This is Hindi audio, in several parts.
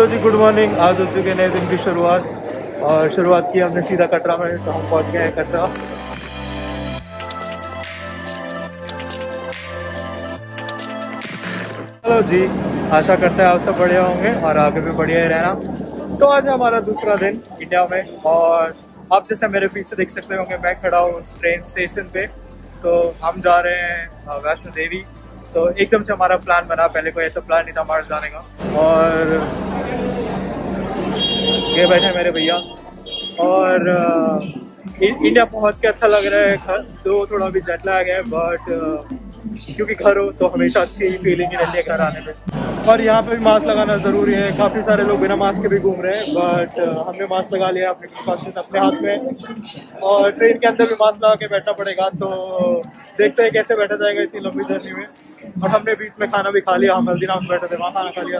तो जी गुड मॉर्निंग आज हो चुके नए दिन की शुरुआत। और शुरुआत की हमने सीधा कटरा में तो हम पहुँच गए हैं कटरा। हेलो जी, आशा करते हैं आप सब बढ़िया होंगे और आगे भी बढ़िया ही रहना। तो आज हमारा दूसरा दिन इंडिया में, और आप जैसे मेरे पीछे देख सकते होंगे, मैं खड़ा हूँ ट्रेन स्टेशन पे। तो हम जा रहे हैं, वैष्णो देवी। तो एकदम से हमारा प्लान बना। पहले कोई ऐसा प्लान नहीं था हमारे जाने का। और ये बैठे मेरे भैया। और इंडिया पहुँच के अच्छा लग रहा है। घर तो थोड़ा भी जेट गया है बट क्योंकि घर हो तो हमेशा अच्छी फीलिंग ही रहती है घर आने में। और यहाँ पे भी मास्क लगाना ज़रूरी है। काफ़ी सारे लोग बिना मास्क के भी घूम रहे हैं बट हमने मास्क लगा लिया अपने प्रिकॉशन अपने हाथ में। और ट्रेन के अंदर भी मास्क लगा के बैठना पड़ेगा तो देखते हैं कैसे बैठा जाएगा इतनी लंबी जर्नी में। और हमने बीच में खाना भी खा लिया, हम हल्दीराम बैठे थे, वहाँ खाना खा लिया।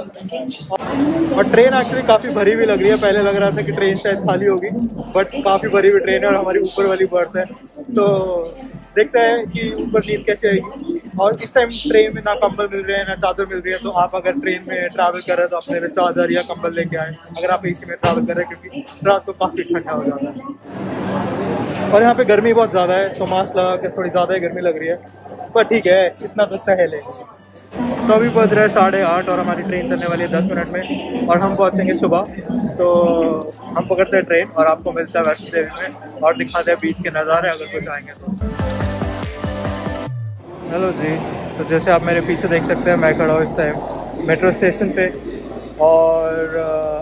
और ट्रेन एक्चुअली काफ़ी भरी हुई लग रही है। पहले लग रहा था कि ट्रेन शायद खाली होगी बट काफ़ी भरी हुई ट्रेन है और हमारी ऊपर वाली बर्थ है। तो देखते हैं कि ऊपर नींद कैसे आएगी। और इस टाइम ट्रेन में ना कंबल मिल रहे हैं, ना चादर मिल रही है तो आप अगर ट्रेन में ट्रैवल कर रहे हैं तो अपने चादर या कंबल लेके आए। अगर आप एसी में ट्रैवल कर रहे हैं, क्योंकि रात को काफ़ी ठंडा हो जाता है। और यहाँ पे गर्मी बहुत ज़्यादा है तो मास्क लगा के थोड़ी ज़्यादा ही गर्मी लग रही है। पर ठीक है, इतना तो सहल है तो अभी बज रहे हैं साढ़े आठ और हमारी ट्रेन चलने वाली है दस मिनट में, और हम पहुँचेंगे सुबह। तो हम पकड़ते हैं ट्रेन और आपको मिलता है वैष्णो देवी में, और दिखाते हैं बीच के नज़ारे, अगर कुछ आएँगे तो। हेलो जी तो जैसे आप मेरे पीछे देख सकते हैं, मैं खड़ा हूँ इस टाइम मेट्रो स्टेशन पे और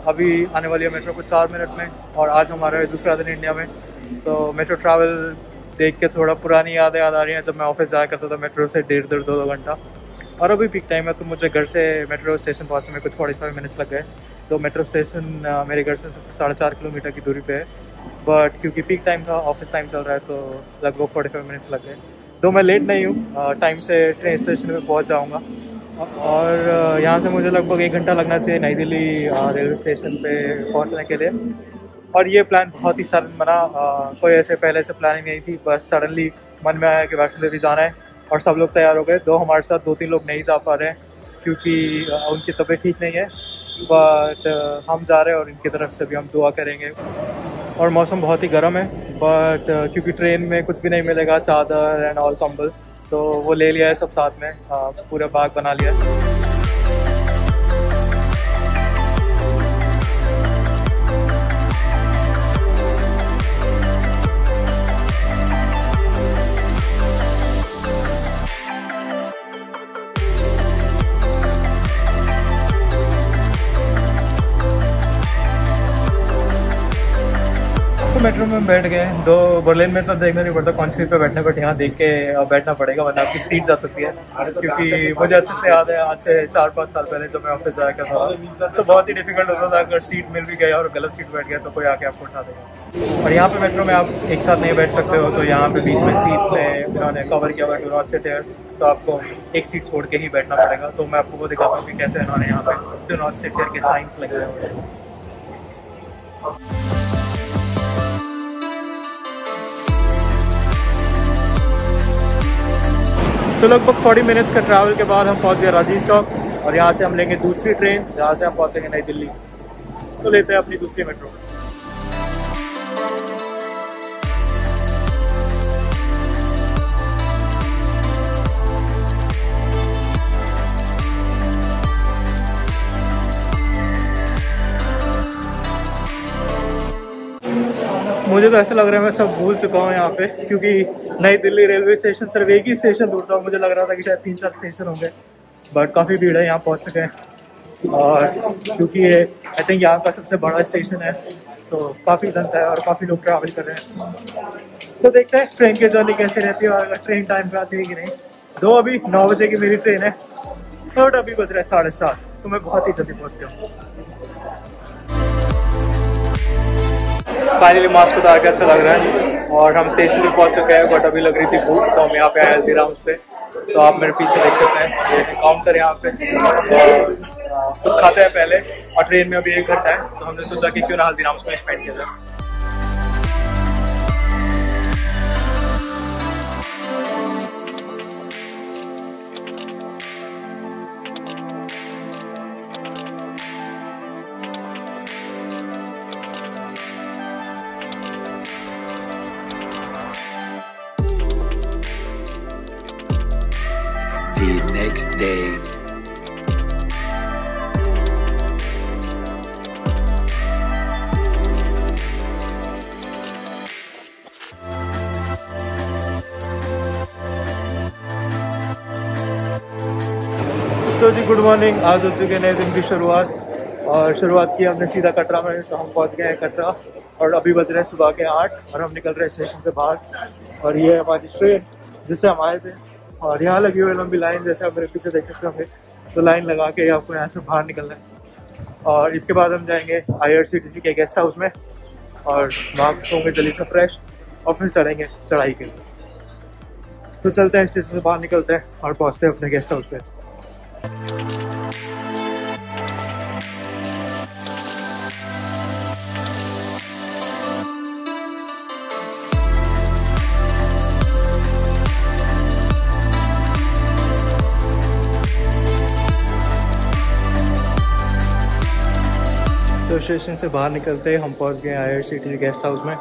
अभी आने वाली है मेट्रो को चार मिनट में और आज हमारा दूसरा दिन इंडिया में। तो मेट्रो ट्रैवल देख के थोड़ा पुरानी यादें याद आ रही हैं, जब मैं ऑफ़िस जाया करता था मेट्रो से डेढ़ डेढ़, दो दो घंटा और अभी पीक टाइम है तो मुझे घर से मेट्रो स्टेशन पहुँचने में कुछ फोर्टी फाइव मिनट्स लग गए। तो मेट्रो स्टेशन मेरे घर से सिर्फ़ साढ़े चार किलोमीटर की दूरी पे है बट क्योंकि पीक टाइम था ऑफ़िस टाइम चल रहा है तो लगभग फोर्टी फाइव मिनट्स लग गए। तो मैं लेट नहीं हूँ टाइम से ट्रेन स्टेशन पे पहुँच जाऊँगा। और यहाँ से मुझे लगभग एक घंटा लगना चाहिए नई दिल्ली रेलवे स्टेशन पे पहुँचने के लिए। और ये प्लान बहुत ही सडन बना कोई ऐसे पहले से प्लानिंग नहीं थी, बस सडनली मन में आया कि वैष्णो देवी जाना है और सब लोग तैयार हो गए। दो हमारे साथ दो तीन लोग नहीं जा पा रहे हैं क्योंकि उनकी तबीयत ठीक नहीं है। बट हम जा रहे हैं और इनकी तरफ़ से भी हम दुआ करेंगे। और मौसम बहुत ही गर्म है बट क्योंकि ट्रेन में कुछ भी नहीं मिलेगा, चादर एंड ऑल कंबल तो वो ले लिया है सब साथ में पूरा बाग बना लिया है। तो मेट्रो में बैठ गए। दो बर्लिन में तो देखना नहीं पड़ता कौन सी सीट पर बैठने बट यहाँ देख के बैठना पड़ेगा वरना आपकी सीट जा सकती है। क्योंकि मुझे अच्छे से याद है आज से चार पाँच साल पहले जब मैं ऑफ़िस जाया करता था तो बहुत ही डिफ़िकल्ट होता था अगर सीट मिल भी गया और गलत सीट बैठ गया तो कोई आके आपको उठा देगा। और यहाँ पे मेट्रो में आप एक साथ नहीं बैठ सकते हो तो यहाँ पे बीच में सीट में उन्होंने कवर किया हुआ डू नॉट सिट तो आपको एक सीट छोड़ के ही बैठना पड़ेगा। तो मैं आपको वो दिखाता हूँ कि कैसे उन्होंने यहाँ पे डू नॉट सिट के साइंस लगाए हुए हैं। तो लगभग 40 मिनट्स का ट्रैवल के बाद हम पहुँच गए राजीव चौक और यहाँ से हम लेंगे दूसरी ट्रेन जहाँ से हम पहुँचेंगे नई दिल्ली। तो लेते हैं अपनी दूसरी मेट्रो मुझे तो ऐसा लग रहा है मैं सब भूल चुका हूँ यहाँ पे, क्योंकि नई दिल्ली रेलवे स्टेशन, सिर्फ़ एक ही स्टेशन दूर था, मुझे लग रहा था कि शायद तीन चार स्टेशन होंगे बट काफ़ी भीड़ है, यहाँ पहुँच हैं। और क्योंकि ये आई थिंक यहाँ का सबसे बड़ा स्टेशन है तो काफ़ी जनता है और काफ़ी लोग ट्रैवल कर रहे हैं। तो देखते हैं ट्रेन की जर्नी कैसे रहती है और अगर ट्रेन टाइम पर आती है कि नहीं। दो अभी, नौ बजे की मेरी ट्रेन है थर्ड अभी बज रहा है साढ़े सात तो मैं बहुत ही जल्दी पहुँच गया हूँ। फाइनली मास्क उतार के अच्छा लग रहा है। और हम स्टेशन पे पहुँच चुके हैं बट अभी लग रही थी भूख तो हम यहाँ पे आए हल्दीराम पे। तो आप मेरे पीछे देख सकते हैं। ये काउंटर यहाँ पे। और कुछ खाते हैं पहले, और ट्रेन में अभी एक घंटा है। तो हमने सोचा कि क्यों ना हल्दीराम में स्पेंड किया जाए। Next day. तो जी गुड मॉर्निंग आज हो चुके नए दिन की शुरुआत और शुरुआत की हमने सीधा कटरा में तो हम पहुँच गए हैं कटरा और अभी बज रहे हैं सुबह के आठ और हम निकल रहे हैं स्टेशन से बाहर और ये हमारी ट्रेन जिससे हम आए थे और यहाँ लगी हुई लंबी लाइन, जैसे आप मेरे पीछे देख सकते हो फिर तो लाइन लगा के आपको यहाँ से बाहर निकलना है। और इसके बाद हम जाएँगे आई आर सी टी सी के गेस्ट हाउस में। और वहाँ होंगे जल्दी से फ्रेश और फिर चढ़ेंगे चढ़ाई के लिए। तो चलते हैं स्टेशन से बाहर निकलते हैं और पहुँचते हैं अपने गेस्ट हाउस पे। स्टेशन से बाहर निकलते हम पहुँच गए I R C T guest house में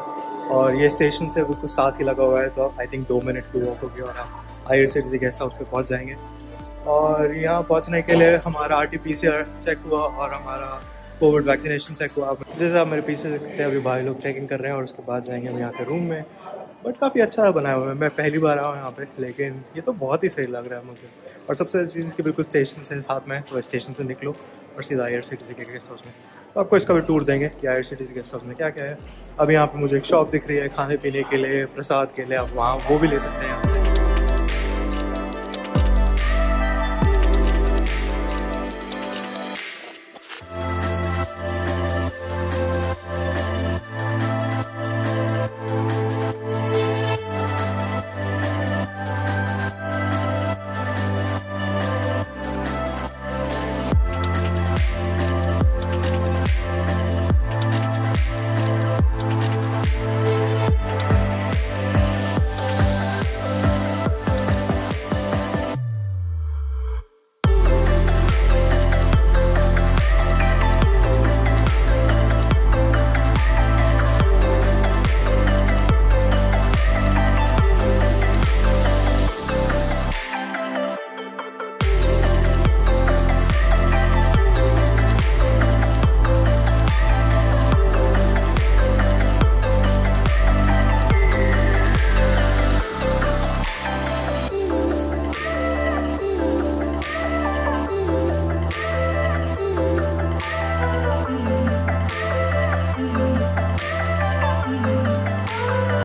और ये स्टेशन से बिल्कुल साथ ही लगा हुआ है तो आई थिंक दो मिनट की वॉक होगी और हम आई गेस्ट हाउस पे पहुँच जाएँगे। और यहाँ पहुँचने के लिए हमारा आर टी चेक हुआ और हमारा कोविड वैक्सीनेशन चेक हुआ। जैसे आप मेरे पीछे देख सकते हैं, अभी भाई लोग चेक इन कर रहे हैं और उसके बाद जाएँगे हम यहाँ के रूम में। बट काफ़ी अच्छा बनाया हुआ है। मैं पहली बार आया हूँ यहाँ पे, लेकिन ये तो बहुत ही सही लग रहा है मुझे। और सबसे अच्छी चीज़ कि बिल्कुल स्टेशन से साथ में तो स्टेशन से निकलो और सीधा आई आर सी टी के गेस्ट हाउस में। तो आपको इसका भी टूर देंगे, कि I R C T guest house में क्या क्या है। अब यहाँ पर मुझे एक शॉप दिख रही है खाने पीने के लिए, प्रसाद के लिए, आप वहाँ, वो भी ले सकते हैं यहाँ से।